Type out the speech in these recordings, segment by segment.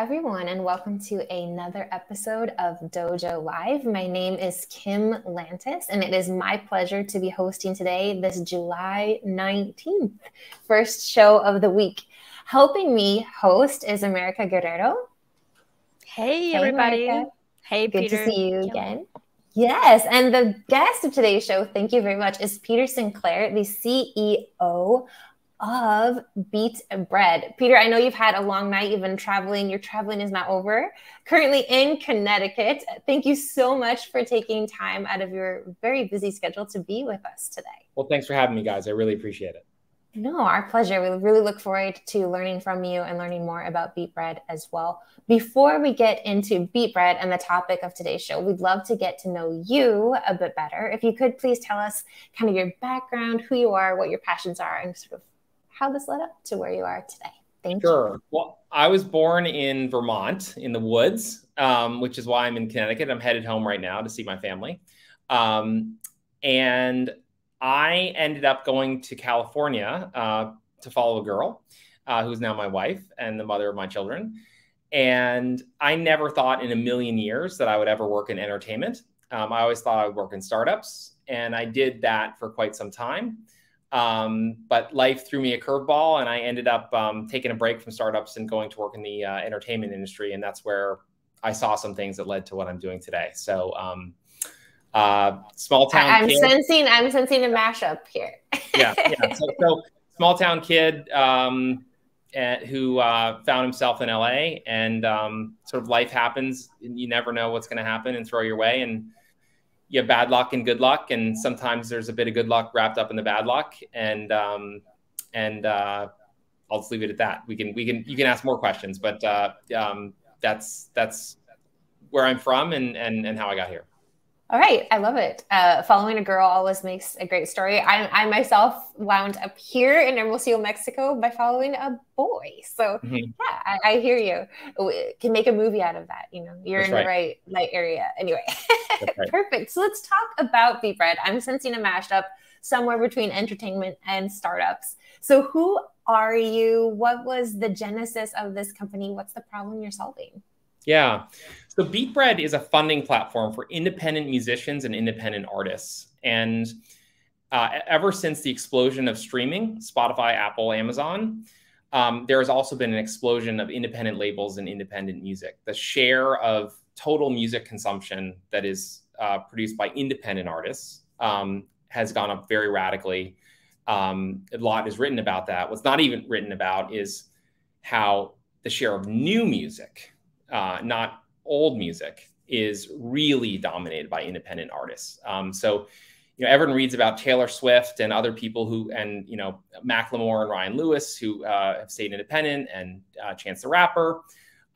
everyone, and welcome to another episode of Dojo Live. My name is Kim Lantis, and it is my pleasure to be hosting today this July 19th, first show of the week. Helping me host is America Guerrero. Hey, hey everybody. America. Hey, Good Peter. to see you again. Yes, and the guest of today's show, thank you very much, is Peter Sinclair, the CEO of Beat and Bread. Peter, I know you've had a long night. You've been traveling. Your traveling is not over. Currently in Connecticut. Thank you so much for taking time out of your very busy schedule to be with us today. Well, thanks for having me, guys. I really appreciate it. No, our pleasure. We really look forward to learning from you and learning more about Beat Bread as well. Before we get into Beat Bread and the topic of today's show, we'd love to get to know you a bit better. If you could please tell us kind of your background, who you are, what your passions are, and sort of how this led up to where you are today. Thank sure. you. Sure. Well, I was born in Vermont in the woods, um, which is why I'm in Connecticut. I'm headed home right now to see my family. Um, and I ended up going to California uh, to follow a girl uh, who's now my wife and the mother of my children. And I never thought in a million years that I would ever work in entertainment. Um, I always thought I would work in startups. And I did that for quite some time. Um, but life threw me a curveball, and I ended up um, taking a break from startups and going to work in the uh, entertainment industry. And that's where I saw some things that led to what I'm doing today. So, um, uh, small town. I'm kid. sensing. I'm sensing a mashup here. yeah, yeah. So, so small town kid um, at, who uh, found himself in LA, and um, sort of life happens. You never know what's going to happen and throw your way, and you have bad luck and good luck, and sometimes there's a bit of good luck wrapped up in the bad luck. And um, and uh, I'll just leave it at that. We can we can you can ask more questions, but uh, um, that's that's where I'm from and and and how I got here. All right, I love it. Uh, following a girl always makes a great story. I, I myself wound up here in Hermosillo, Mexico, by following a boy. So mm-hmm. yeah, I, I, hear you. We can make a movie out of that. You know, you're That's in right. the right right area. Anyway, right. perfect. So let's talk about Beat Bread. I'm sensing a mashup somewhere between entertainment and startups. So who are you? What was the genesis of this company? What's the problem you're solving? Yeah. So BeatBread is a funding platform for independent musicians and independent artists. And uh, ever since the explosion of streaming, Spotify, Apple, Amazon, um, there has also been an explosion of independent labels and independent music. The share of total music consumption that is uh, produced by independent artists um, has gone up very radically. Um, a lot is written about that. What's not even written about is how the share of new music uh, not old music, is really dominated by independent artists. Um, so, you know, everyone reads about Taylor Swift and other people who, and you know, Macklemore and Ryan Lewis who uh, have stayed independent, and uh, Chance the Rapper.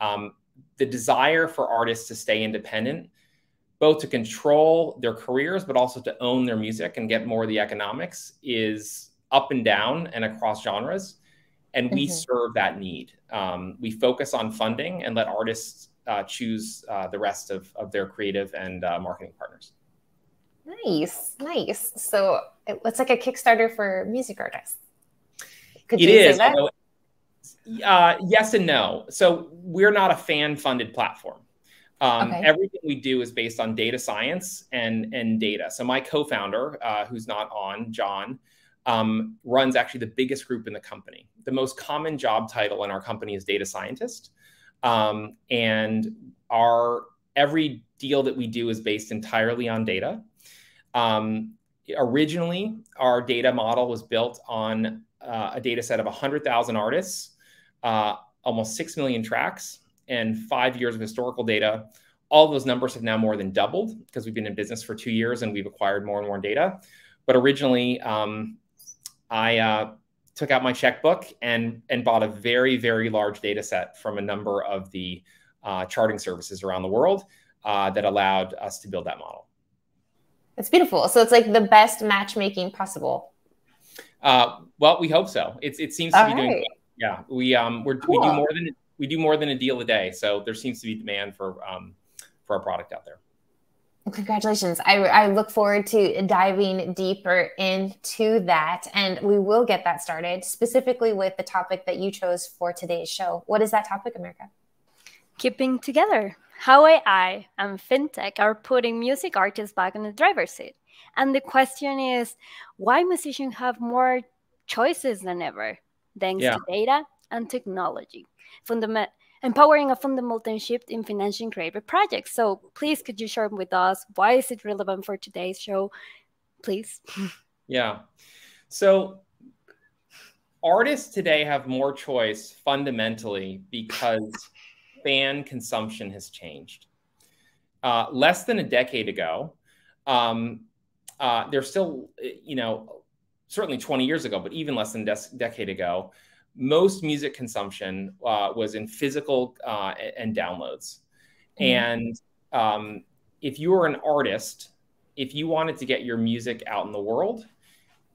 Um, the desire for artists to stay independent, both to control their careers, but also to own their music and get more of the economics, is up and down and across genres and we mm-hmm. serve that need. Um, we focus on funding and let artists uh, choose uh, the rest of, of their creative and uh, marketing partners. Nice, nice. So it's like a Kickstarter for music artists. Could it is. Uh, yes and no. So we're not a fan-funded platform. Um, okay. Everything we do is based on data science and and data. So my co-founder, uh, who's not on, John, um, runs actually the biggest group in the company. The most common job title in our company is data scientist. Um, and our every deal that we do is based entirely on data. Um, originally, our data model was built on uh, a data set of 100,000 artists, uh, almost 6 million tracks, and five years of historical data. All those numbers have now more than doubled because we've been in business for two years and we've acquired more and more data. But originally, um, I uh, took out my checkbook and and bought a very very large data set from a number of the uh, charting services around the world uh, that allowed us to build that model. It's beautiful. So it's like the best matchmaking possible. Uh, well, we hope so. It's it seems to All be right. doing. Well. Yeah, we um we're, cool. we do more than we do more than a deal a day. So there seems to be demand for um for our product out there. Congratulations. I, I look forward to diving deeper into that. And we will get that started specifically with the topic that you chose for today's show. What is that topic, America? Keeping together. How AI and fintech are putting music artists back in the driver's seat. And the question is why musicians have more choices than ever, thanks yeah. to data and technology. Fundament empowering a fundamental shift in financing creative projects. So please, could you share with us why is it relevant for today's show, please? Yeah. So artists today have more choice fundamentally because fan consumption has changed. Uh, less than a decade ago, um, uh, there's still, you know, certainly 20 years ago, but even less than a decade ago, most music consumption uh, was in physical uh, and downloads. Mm-hmm. And um, if you were an artist, if you wanted to get your music out in the world,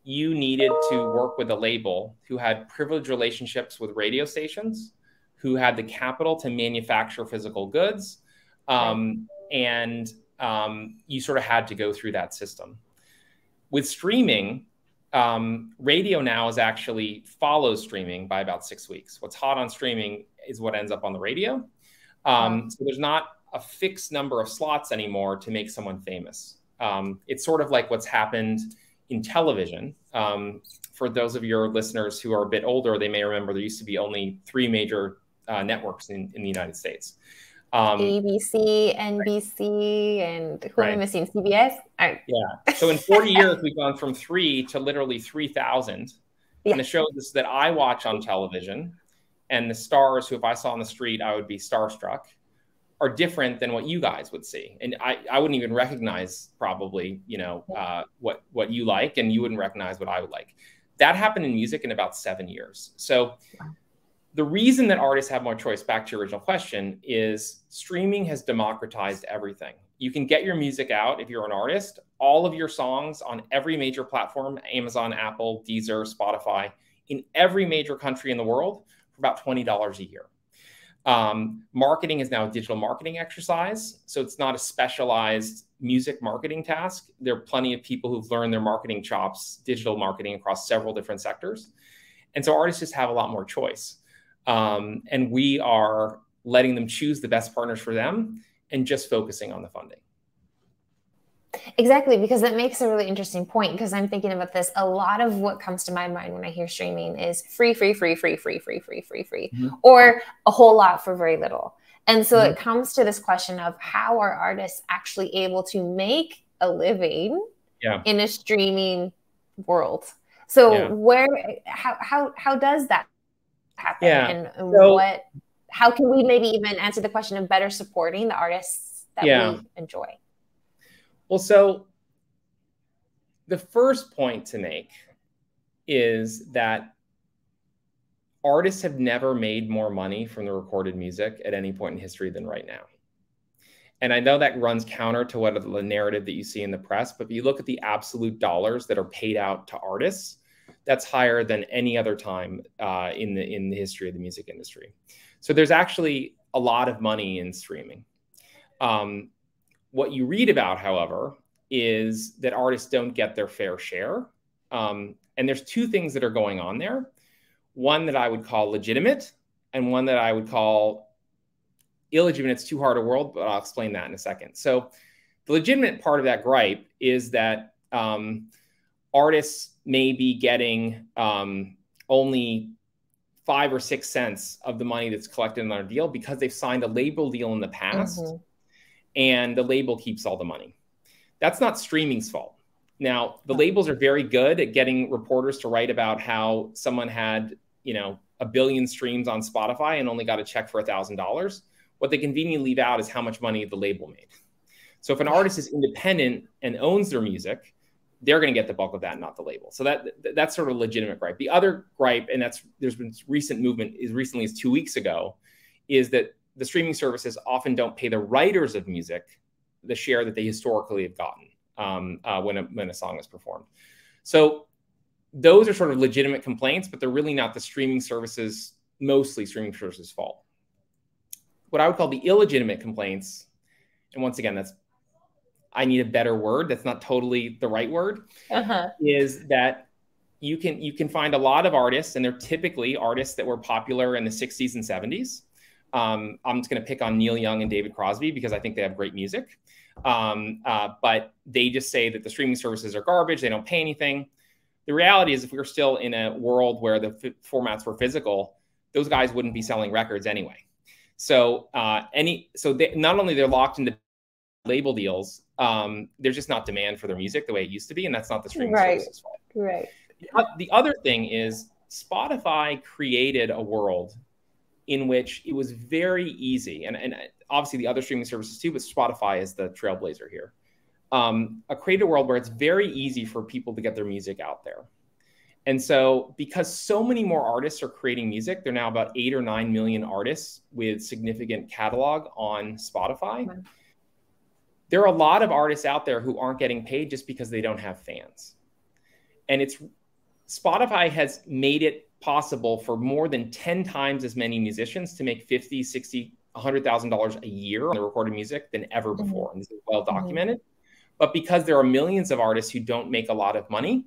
you needed to work with a label who had privileged relationships with radio stations, who had the capital to manufacture physical goods. Um, and um, you sort of had to go through that system. With streaming, um, radio now is actually follows streaming by about six weeks. What's hot on streaming is what ends up on the radio. Um, so there's not a fixed number of slots anymore to make someone famous. Um, it's sort of like what's happened in television. Um, for those of your listeners who are a bit older, they may remember there used to be only three major uh, networks in, in the United States. Um, ABC, NBC, and who right. am I missing? CBS. Right. Yeah. So in 40 years, we've gone from three to literally 3,000. Yeah. And the shows that I watch on television and the stars who, if I saw on the street, I would be starstruck, are different than what you guys would see. And I, I wouldn't even recognize probably, you know, uh, what what you like, and you wouldn't recognize what I would like. That happened in music in about seven years. So the reason that artists have more choice, back to your original question, is streaming has democratized everything. You can get your music out if you're an artist, all of your songs on every major platform Amazon, Apple, Deezer, Spotify, in every major country in the world for about $20 a year. Um, marketing is now a digital marketing exercise. So it's not a specialized music marketing task. There are plenty of people who've learned their marketing chops, digital marketing across several different sectors. And so artists just have a lot more choice. Um, and we are letting them choose the best partners for them and just focusing on the funding. Exactly, because that makes a really interesting point. Because I'm thinking about this. A lot of what comes to my mind when I hear streaming is free, free, free, free, free, free, free, free, free, mm-hmm. or a whole lot for very little. And so mm-hmm. it comes to this question of how are artists actually able to make a living yeah. in a streaming world? So yeah. where how how how does that happen yeah. and so, what how can we maybe even answer the question of better supporting the artists that yeah. we enjoy well so the first point to make is that artists have never made more money from the recorded music at any point in history than right now and I know that runs counter to what the narrative that you see in the press, but if you look at the absolute dollars that are paid out to artists, that's higher than any other time uh, in the in the history of the music industry. So there's actually a lot of money in streaming. Um, what you read about, however, is that artists don't get their fair share. Um, and there's two things that are going on there. One that I would call legitimate, and one that I would call illegitimate. It's too hard a world, but I'll explain that in a second. So, the legitimate part of that gripe is that um, artists may be getting um, only five or six cents of the money that's collected in our deal because they've signed a label deal in the past mm-hmm. and the label keeps all the money. That's not streaming's fault. Now, the labels are very good at getting reporters to write about how someone had, you know, a billion streams on Spotify and only got a check for a thousand dollars. What they conveniently leave out is how much money the label made. So if an artist is independent and owns their music, they're going to get the bulk of that, not the label. So that that's sort of legitimate gripe. The other gripe, and that's there's been recent movement as recently as two weeks ago, is that the streaming services often don't pay the writers of music the share that they historically have gotten um, uh, when a when a song is performed. So those are sort of legitimate complaints, but they're really not the streaming services, mostly streaming services' fault. What I would call the illegitimate complaints and once again, that's I need a better word. That's not totally the right word. Uh-huh. Is that you can you can find a lot of artists, and they're typically artists that were popular in the 60s and 70s. Um, I'm just going to pick on Neil Young and David Crosby because I think they have great music. Um, uh, but they just say that the streaming services are garbage. They don't pay anything. The reality is, if we were still in a world where the f- formats were physical, those guys wouldn't be selling records anyway. So uh, any so they, not only they're locked into label deals, um, there's just not demand for their music the way it used to be, and that's not the streaming right. services fault. Right. The other thing is Spotify created a world in which it was very easy, and, and obviously the other streaming services too, but Spotify is the trailblazer here. Um, a created world where it's very easy for people to get their music out there. And so, because so many more artists are creating music, there are now about eight or nine million artists with significant catalog on Spotify. Mm-hmm. There are a lot of artists out there who aren't getting paid just because they don't have fans. And it's Spotify has made it possible for more than 10 times as many musicians to make 50, 60, $100,000 a year on the recorded music than ever mm-hmm. before. And this is well mm-hmm. documented. Mm-hmm. But because there are millions of artists who don't make a lot of money,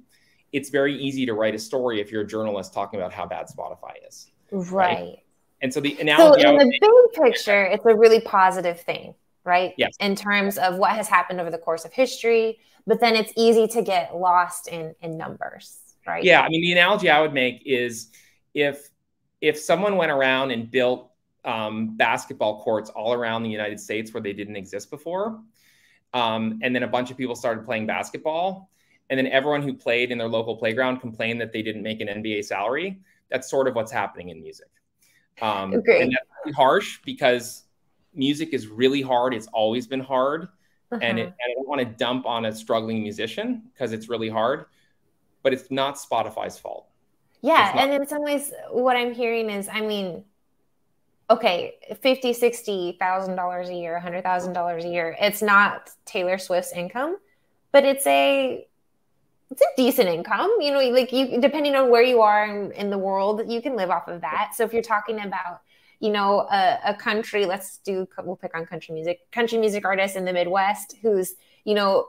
it's very easy to write a story if you're a journalist talking about how bad Spotify is. Right. right? And so the analogy. So in the big picture, it's a really positive thing, right? Yes. In terms of what has happened over the course of history, but then it's easy to get lost in in numbers, right? Yeah. I mean, the analogy I would make is if if someone went around and built um, basketball courts all around the United States where they didn't exist before, um, and then a bunch of people started playing basketball and then everyone who played in their local playground complained that they didn't make an NBA salary. That's sort of what's happening in music. Um, and that's harsh because music is really hard. It's always been hard. Uh-huh. And, it, and I don't want to dump on a struggling musician because it's really hard, but it's not Spotify's fault. Yeah. And in some ways, what I'm hearing is, I mean, okay, fifty, sixty thousand dollars a year, hundred thousand dollars a year. It's not Taylor Swift's income, but it's a it's a decent income. You know, like you depending on where you are in, in the world, you can live off of that. So if you're talking about you know a, a, country let's do we'll pick on country music country music artist in the midwest who's you know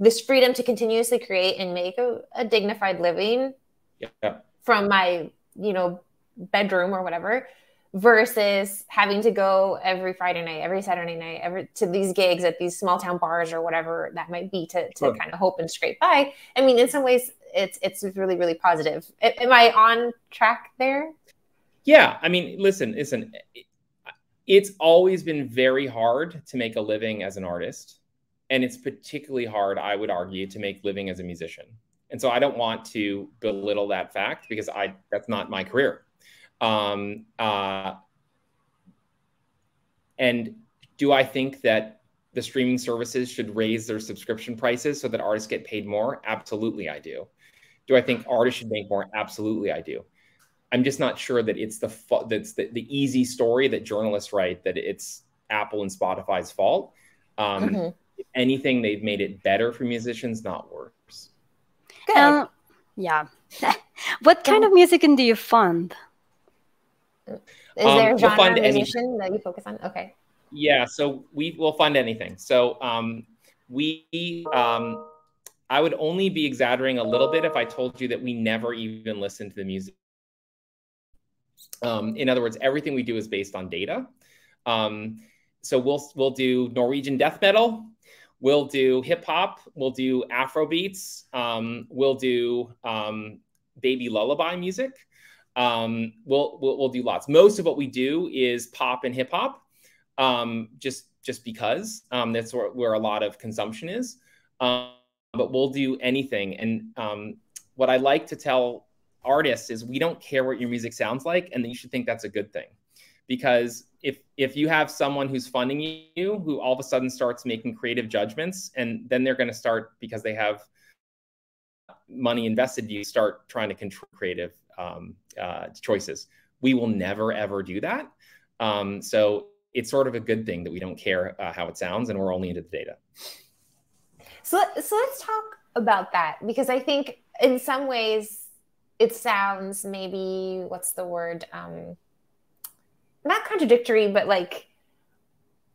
this freedom to continuously create and make a, a dignified living yeah. from my you know bedroom or whatever versus having to go every Friday night, every Saturday night, every to these gigs at these small town bars or whatever that might be to, to sure. kind of hope and scrape by. I mean, in some ways, it's it's really really positive. Am I on track there? Yeah, I mean, listen, listen. It's always been very hard to make a living as an artist, and it's particularly hard, I would argue, to make living as a musician. And so I don't want to belittle that fact because I that's not my career. Um, uh, and do I think that the streaming services should raise their subscription prices so that artists get paid more? Absolutely, I do. Do I think artists should make more? Absolutely, I do. I'm just not sure that it's the that's the, the easy story that journalists write that it's Apple and Spotify's fault. Um, mm-hmm. If anything, they've made it better for musicians, not worse. Good. Um, yeah. what kind of music do you fund? Is um, there a genre we'll musician that you focus on? Okay. Yeah, so we will fund anything. So um, we, um, I would only be exaggerating a little bit if I told you that we never even listen to the music. Um, in other words, everything we do is based on data. Um, so we'll we'll do Norwegian death metal, we'll do hip hop, we'll do Afro beats, um, we'll do um, baby lullaby music um, we'll, we'll, we'll do lots. Most of what we do is pop and hip hop, um, just just because that's where, where a lot of consumption is. But we'll do anything. And what I like to tell artists is we don't care what your music sounds like, and you should think that's a good thing, because if if you have someone who's funding you who all of a sudden starts making creative judgments, and then they're going to start because they have money invested, you start trying to control creative um, uh, choices. We will never ever do that. Um, so it's sort of a good thing that we don't care uh, how it sounds and we're only into the data. So, so let's talk about that because I think in some ways it sounds maybe what's the word? Um, not contradictory, but like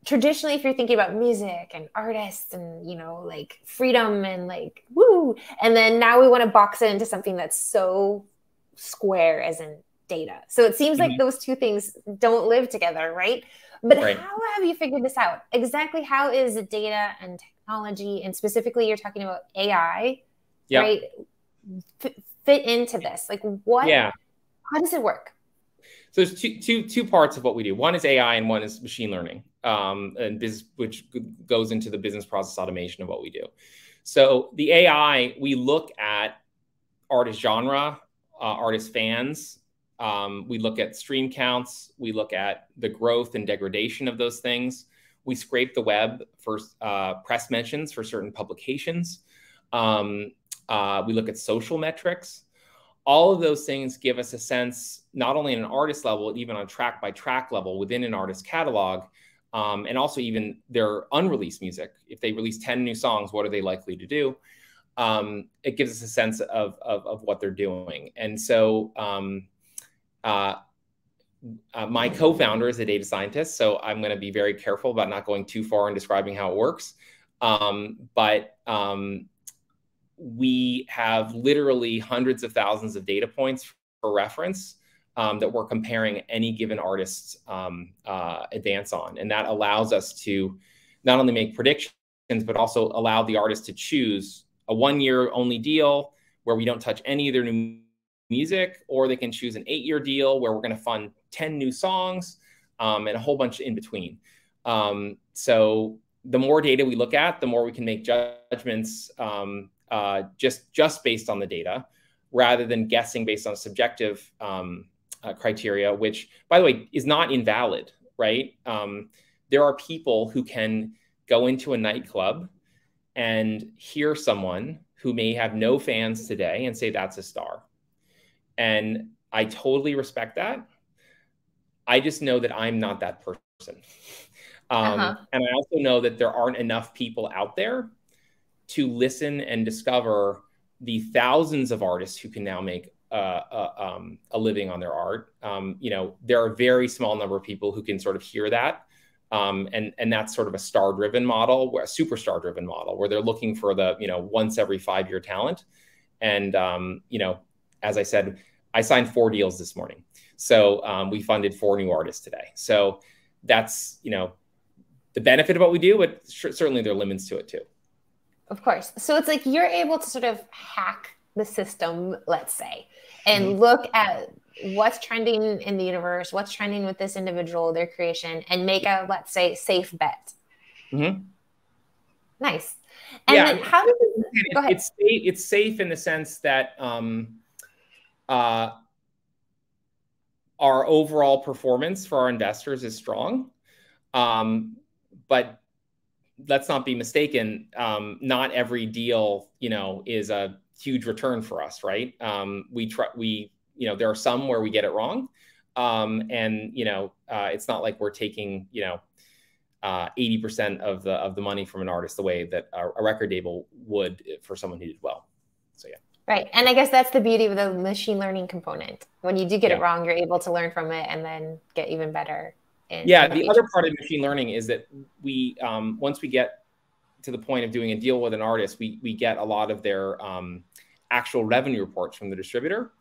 traditionally if you're thinking about music and artists and you know like freedom and like woo and then now we want to box it into something that's so square as in data so it seems mm-hmm. like those two things don't live together right but right. how have you figured this out exactly how is data and technology and specifically you're talking about ai yep. right f- fit into this like what yeah how does it work so there's two, two, two parts of what we do. One is AI and one is machine learning um, and biz, which goes into the business process automation of what we do. So the AI, we look at artist genre, uh, artist fans. Um, we look at stream counts. We look at the growth and degradation of those things. We scrape the web for uh, press mentions for certain publications. Um, uh, we look at social metrics. All of those things give us a sense, not only in an artist level, even on track by track level within an artist catalog, um, and also even their unreleased music. If they release 10 new songs, what are they likely to do? Um, it gives us a sense of, of, of, what they're doing. And so um, uh, uh, my co-founder is a data scientist, so I'm going to be very careful about not going too far in describing how it works. Um, but um, we have literally hundreds of thousands of data points for reference um, that we're comparing any given artist's um, uh, advance on. And that allows us to not only make predictions, but also allow the artist to choose a one year only deal where we don't touch any of their new music, or they can choose an eight year deal where we're going to fund 10 new songs um, and a whole bunch in between. Um, so the more data we look at, the more we can make judgments um, uh, just just based on the data, rather than guessing based on subjective um, uh, criteria, which, by the way, is not invalid, right? Um, there are people who can go into a nightclub and hear someone who may have no fans today and say that's a star. And I totally respect that. I just know that I'm not that person. Um, uh-huh. And I also know that there aren't enough people out there to listen and discover the thousands of artists who can now make uh, uh, um, a living on their art. Um, you know, there are a very small number of people who can sort of hear that. Um, and and that's sort of a star driven model, a superstar driven model, where they're looking for the you know once every five year talent. And um, you know, as I said, I signed four deals this morning, so um, we funded four new artists today. So that's you know the benefit of what we do, but certainly there are limits to it too. Of course. So it's like you're able to sort of hack the system, let's say, and mm-hmm. look at what's trending in the universe, what's trending with this individual, their creation, and make a, let's say, safe bet. Mm-hmm. Nice. And yeah, then how does it, go ahead. it's safe, it's safe in the sense that um, uh, our overall performance for our investors is strong. Um, but let's not be mistaken. Um, not every deal, you know, is a huge return for us, right? Um, we try, we, you know, there are some where we get it wrong. Um, and, you know, uh, it's not like we're taking, you know, uh, 80% of the, of the money from an artist the way that a, a record label would for someone who did well. So, yeah. Right. And I guess that's the beauty of the machine learning component. When you do get yeah. it wrong, you're able to learn from it and then get even better. In, yeah. The, the other part of machine learning is that we, um, once we get to the point of doing a deal with an artist, we we get a lot of their um, actual revenue reports from the distributor.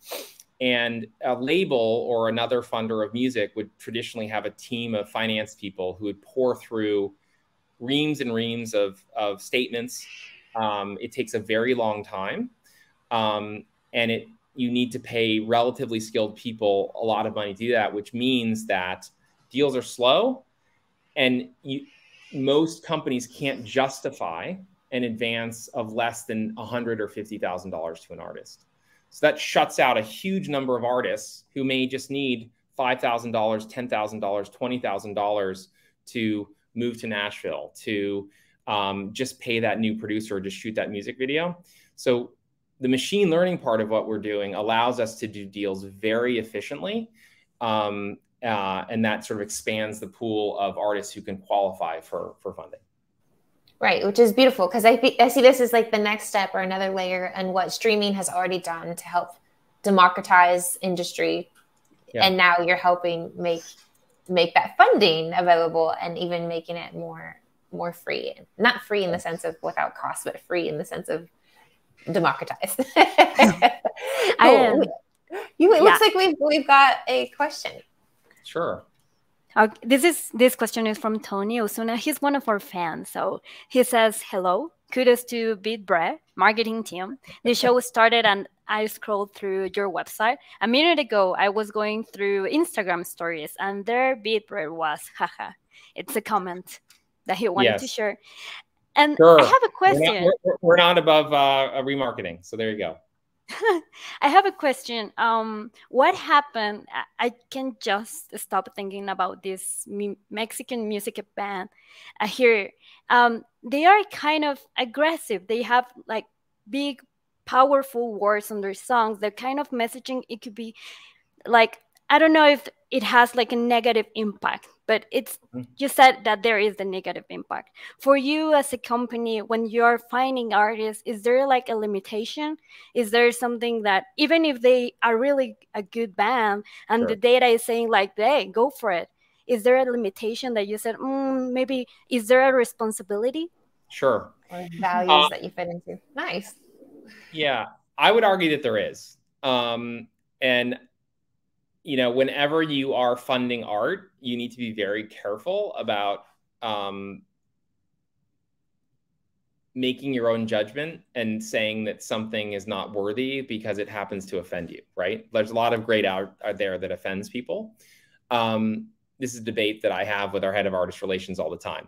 And a label or another funder of music would traditionally have a team of finance people who would pour through reams and reams of, of statements. Um, it takes a very long time. Um, and it you need to pay relatively skilled people a lot of money to do that, which means that deals are slow and you, most companies can't justify an advance of less than a hundred or fifty thousand dollars to an artist. So that shuts out a huge number of artists who may just need five thousand dollars, ten thousand dollars, twenty thousand dollars to move to Nashville to um, just pay that new producer to shoot that music video. So the machine learning part of what we're doing allows us to do deals very efficiently um, uh, and that sort of expands the pool of artists who can qualify for for funding. Right, which is beautiful because I, I see this as like the next step or another layer and what streaming has already done to help democratize industry, yeah. and now you're helping make make that funding available and even making it more more free not free in the sense of without cost but free in the sense of democratized I, you it yeah. looks like we've we've got a question sure uh, this is this question is from Tony Osuna. He's one of our fans. So he says, "Hello, kudos to BeatBread marketing team. The show started and I scrolled through your website. A minute ago, I was going through Instagram stories and there BeatBread was. Haha, it's a comment that he wanted yes. to share. And sure. I have a question. We're not, we're not above uh, remarketing, so there you go. I have a question. Um, what happened? I, can just stop thinking about this Mexican music band uh, here. Um, they are kind of aggressive. They have like big, powerful words on their songs. The kind of messaging it could be like I don't know if it has like a negative impact but it's mm-hmm. you said that there is the negative impact. For you as a company when you're finding artists is there like a limitation? Is there something that even if they are really a good band and sure. the data is saying like hey go for it is there a limitation that you said mm, maybe is there a responsibility? Sure. Or values uh, that you fit into? Nice. yeah. I would argue that there is. Um, and you know, whenever you are funding art, you need to be very careful about um, making your own judgment and saying that something is not worthy because it happens to offend you, right? There's a lot of great art out there that offends people. Um, this is a debate that I have with our head of artist relations all the time.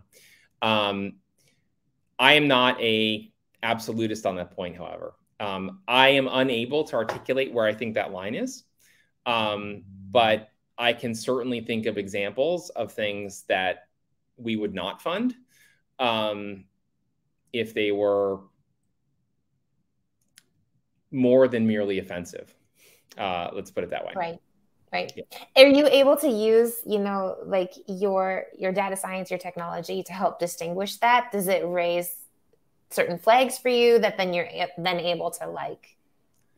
Um, I am not a absolutist on that point, however. Um, I am unable to articulate where I think that line is. Um, but I can certainly think of examples of things that we would not fund um, if they were more than merely offensive. Uh, let's put it that way. Right. Right. Yeah. Are you able to use, you know, like your your data science, your technology to help distinguish that? Does it raise certain flags for you that then you're then able to like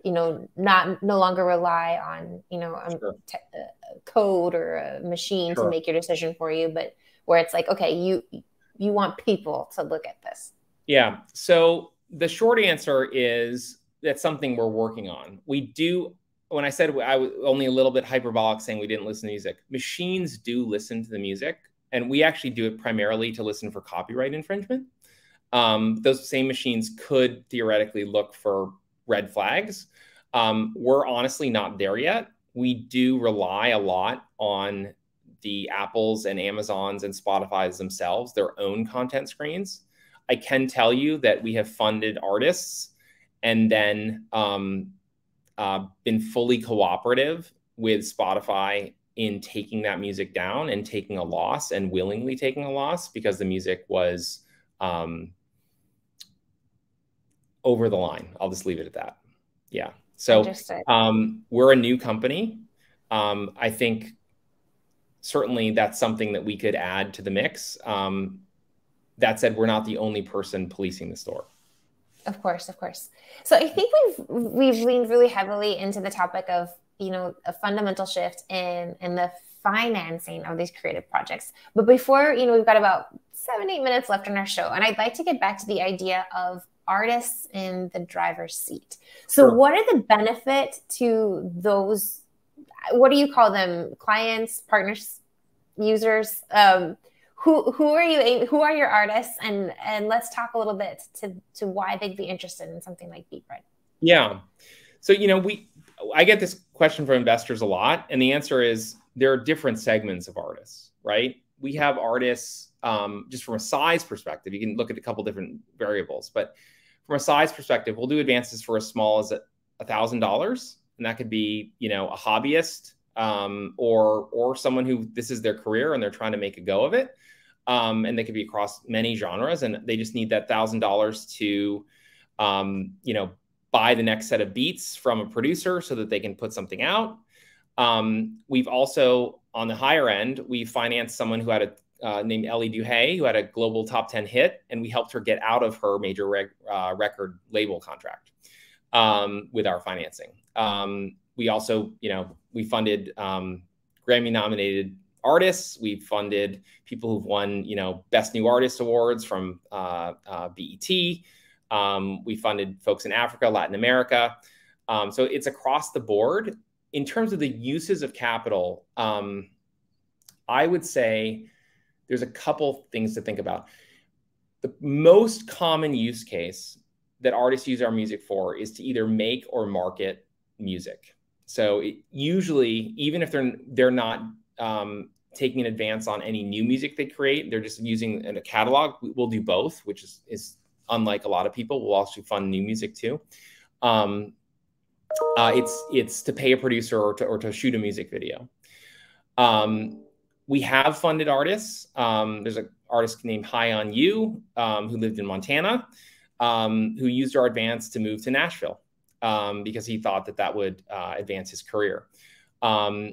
you know not no longer rely on you know a, sure. te- a code or a machine sure. to make your decision for you but where it's like okay you you want people to look at this yeah so the short answer is that's something we're working on we do when i said i was only a little bit hyperbolic saying we didn't listen to music machines do listen to the music and we actually do it primarily to listen for copyright infringement um, those same machines could theoretically look for red flags. Um, we're honestly not there yet. We do rely a lot on the Apples and Amazons and Spotify's themselves, their own content screens. I can tell you that we have funded artists and then um, uh, been fully cooperative with Spotify in taking that music down and taking a loss and willingly taking a loss because the music was um, over the line. I'll just leave it at that. Yeah. So um, we're a new company. Um, I think certainly that's something that we could add to the mix. Um, that said, we're not the only person policing the store. Of course, of course. So I think we've we've leaned really heavily into the topic of you know a fundamental shift in in the financing of these creative projects. But before you know, we've got about seven eight minutes left in our show, and I'd like to get back to the idea of artists in the driver's seat. So, sure. what are the benefit to those? What do you call them? Clients, partners, users? Um, who who are you? Who are your artists? And and let's talk a little bit to to why they'd be interested in something like BeatBread. Yeah. So you know we I get this question from investors a lot, and the answer is there are different segments of artists, right? We have artists um, just from a size perspective. You can look at a couple different variables, but from a size perspective, we'll do advances for as small as a thousand dollars, and that could be you know a hobbyist um, or or someone who this is their career and they're trying to make a go of it, um, and they could be across many genres, and they just need that thousand dollars to um, you know buy the next set of beats from a producer so that they can put something out. Um, we've also on the higher end, we financed someone who had a uh, named Ellie Duhé, who had a global top 10 hit, and we helped her get out of her major reg- uh, record label contract um, with our financing. Um, we also, you know, we funded um, Grammy nominated artists. We've funded people who've won, you know, best new artist awards from uh, uh, BET. Um, we funded folks in Africa, Latin America. Um, so it's across the board. In terms of the uses of capital, um, I would say there's a couple things to think about. The most common use case that artists use our music for is to either make or market music. So it, usually, even if they're they're not um, taking an advance on any new music they create, they're just using a catalog. We'll do both, which is is unlike a lot of people. We'll also fund new music too. Um, uh, it's it's to pay a producer or to or to shoot a music video. Um, we have funded artists. Um, there's an artist named High on You um, who lived in Montana, um, who used our advance to move to Nashville um, because he thought that that would uh, advance his career. Um,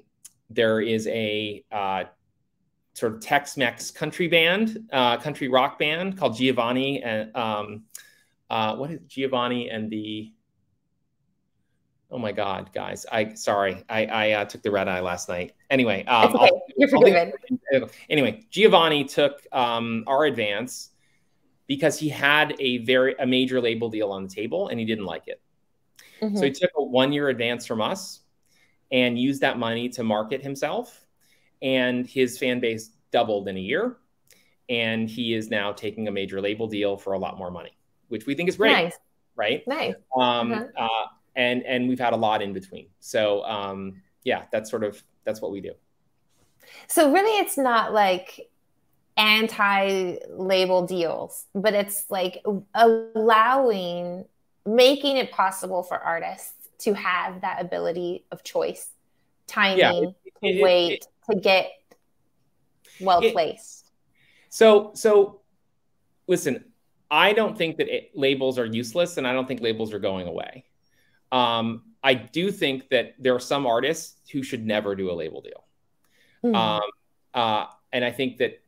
there is a uh, sort of Tex-Mex country band, uh, country rock band called Giovanni and um, uh, what is Giovanni and the Oh my God, guys! I sorry, I, I uh, took the red eye last night. Anyway, um, okay. You're forgiven. Anyway, Giovanni took um, our advance because he had a very a major label deal on the table and he didn't like it. Mm-hmm. So he took a one year advance from us and used that money to market himself. And his fan base doubled in a year. And he is now taking a major label deal for a lot more money, which we think is great. Nice. Right. Nice. Um, uh-huh. uh, and and we've had a lot in between. So um, yeah, that's sort of that's what we do. So really, it's not like anti-label deals, but it's like allowing, making it possible for artists to have that ability of choice, timing, yeah, it, it, wait it, to get well placed. So, so listen, I don't think that labels are useless, and I don't think labels are going away. Um, I do think that there are some artists who should never do a label deal. Mm. Um, uh, and I think that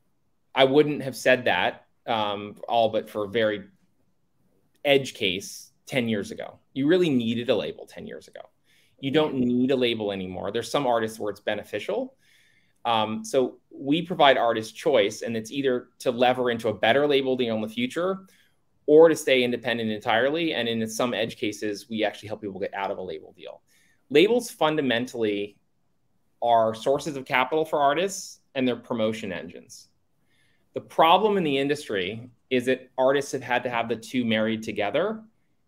I wouldn't have said that um, all but for a very edge case 10 years ago. You really needed a label 10 years ago. You don't need a label anymore. There's some artists where it's beneficial. Um, so we provide artists choice, and it's either to lever into a better label deal in the future or to stay independent entirely. And in some edge cases, we actually help people get out of a label deal. Labels fundamentally are sources of capital for artists and they're promotion engines. The problem in the industry is that artists have had to have the two married together,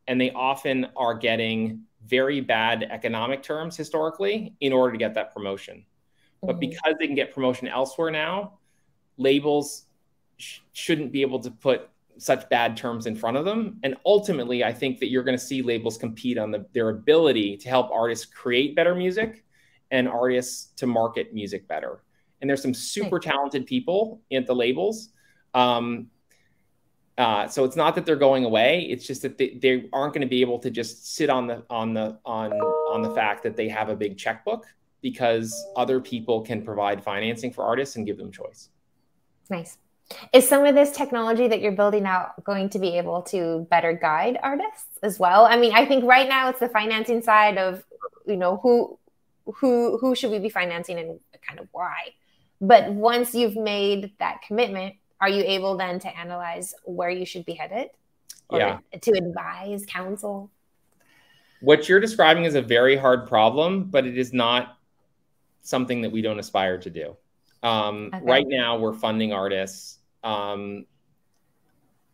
and they often are getting very bad economic terms historically in order to get that promotion. Mm-hmm. But because they can get promotion elsewhere now, labels sh- shouldn't be able to put such bad terms in front of them. And ultimately, I think that you're going to see labels compete on the, their ability to help artists create better music and artists to market music better. And there's some super talented people at the labels. Um, uh, so it's not that they're going away. It's just that they, they aren't going to be able to just sit on the on the on on the fact that they have a big checkbook because other people can provide financing for artists and give them choice. Nice. Is some of this technology that you're building out going to be able to better guide artists as well? I mean, I think right now it's the financing side of, you know, who who who should we be financing and kind of why. But once you've made that commitment, are you able then to analyze where you should be headed? yeah. To advise, counsel? What you're describing is a very hard problem, but it is not something that we don't aspire to do. Um, okay. Right now, we're funding artists um,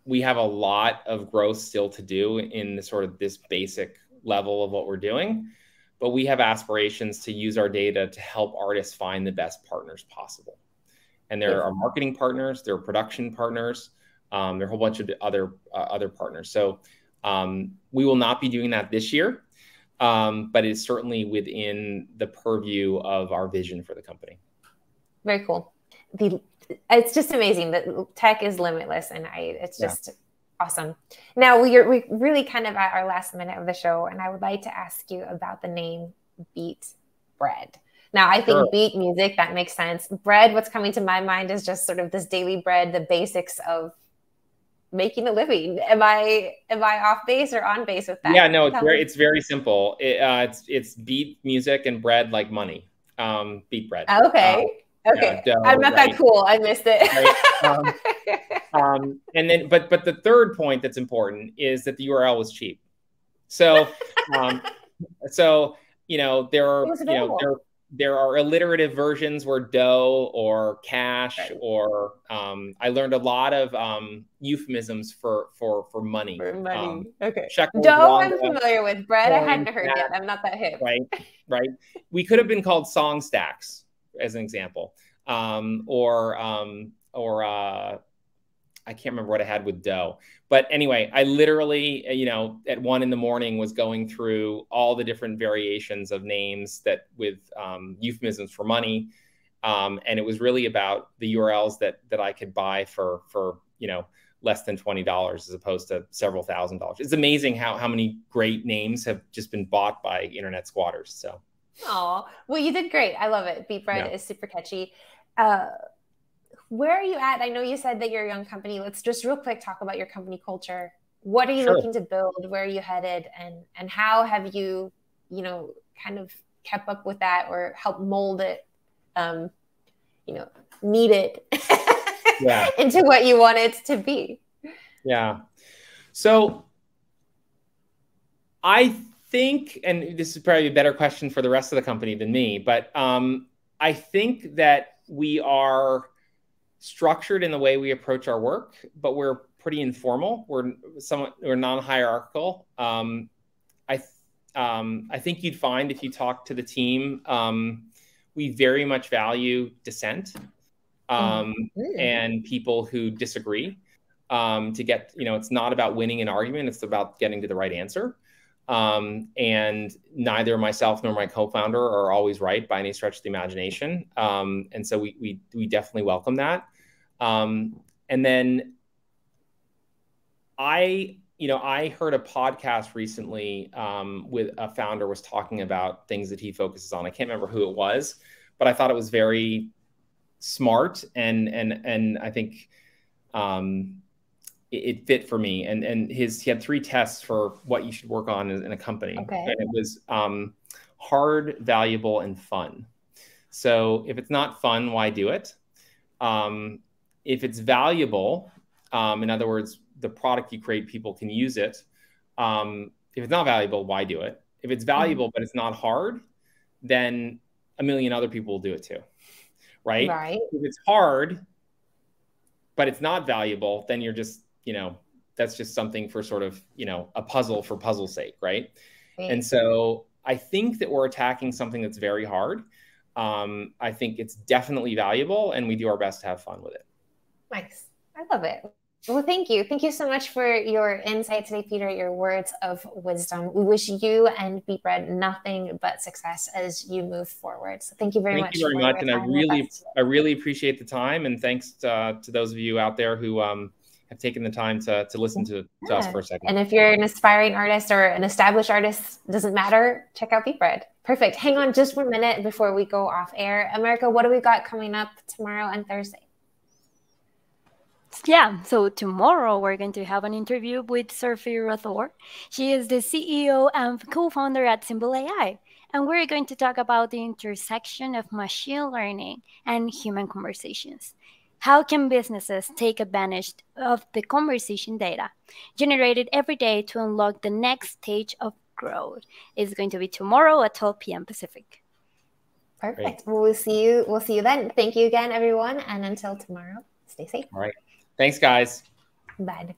we have a lot of growth still to do in the sort of this basic level of what we're doing, but we have aspirations to use our data to help artists find the best partners possible. And there are marketing partners, there are production partners, um, there are a whole bunch of other uh, other partners. So um, we will not be doing that this year, um, but it's certainly within the purview of our vision for the company. Very cool. The it's just amazing that tech is limitless and I it's just yeah. Awesome. Now we are we really kind of at our last minute of the show and I would like to ask you about the name Beat Bread. Now I think sure. beat music that makes sense. Bread what's coming to my mind is just sort of this daily bread, the basics of making a living. Am I am I off base or on base with that? Yeah, no, it's very it's very simple. It, uh, it's it's beat music and bread like money. Um, beat bread. Okay. Okay, dough, I'm not right? that cool. I missed it. Right? Um, um, and then, but but the third point that's important is that the URL was cheap. So, um, so you know there are you know there there are alliterative versions where dough or cash right. or um, I learned a lot of um, euphemisms for for for money. For money. Um, okay. Dough I'm familiar with. Bread I hadn't heard yet. I'm not that hip. Right. Right. we could have been called song stacks as an example, um, or um, or uh, I can't remember what I had with dough. But anyway, I literally, uh, you know, at one in the morning was going through all the different variations of names that with um, euphemisms for money. Um, and it was really about the URLs that that I could buy for for you know less than twenty dollars as opposed to several thousand dollars. It's amazing how how many great names have just been bought by internet squatters. So. Oh well, you did great. I love it. beatBread yeah. is super catchy. Uh, where are you at? I know you said that you're a young company. Let's just real quick talk about your company culture. What are you sure. looking to build? Where are you headed? And and how have you, you know, kind of kept up with that or helped mold it, um, you know, knead it yeah. into what you want it to be? Yeah. So I think, and this is probably a better question for the rest of the company than me, but um, I think that we are structured in the way we approach our work, but we're pretty informal. We're somewhat we're non-hierarchical. Um, I um, I think you'd find if you talk to the team, um, we very much value dissent um, and people who disagree. Um, to get you know, it's not about winning an argument; it's about getting to the right answer. Um, and neither myself nor my co-founder are always right by any stretch of the imagination. Um, and so we, we, we definitely welcome that. Um, and then I, you know, I heard a podcast recently um, with a founder was talking about things that he focuses on. I can't remember who it was, but I thought it was very smart and and and I think um, it, fit for me. And and his he had three tests for what you should work on in, a company, okay. and it was um, hard, valuable, and fun. So if it's not fun, why do it? Um, if it's valuable, um, in other words, the product you create, people can use it. Um, if it's not valuable, why do it? If it's valuable but it's not hard, then a million other people will do it too, right? Right. If it's hard but it's not valuable, then you're just you know, that's just something for sort of, you know, a puzzle for puzzle's sake, right? right. And so I think that we're attacking something that's very hard. Um, I think it's definitely valuable, and we do our best to have fun with it. Nice. I love it. Well, thank you. Thank you so much for your insight today, Peter, your words of wisdom. We wish you and beatBread nothing but success as you move forward. So thank you very thank much. Thank you very much. And I really, I really appreciate the time. And thanks to, uh, to those of you out there who um, have taken the time to, to listen to, yeah. to us for a second. And if you're an aspiring artist or an established artist, doesn't matter, check out beatBread. Perfect. Hang on just one minute before we go off air. America, what do we got coming up tomorrow and Thursday? Yeah, so tomorrow we're going to have an interview with Surbhi Rathore. She is the CEO and co founder at Symbl AI. And we're going to talk about the intersection of machine learning and human conversations. How can businesses take advantage of the conversation data generated every day to unlock the next stage of growth? It's going to be tomorrow at 12 p.m. Pacific. Perfect. Well, we'll see you. We'll see you then. Thank you again, everyone. And until tomorrow, stay safe. All right. Thanks, guys. Bye.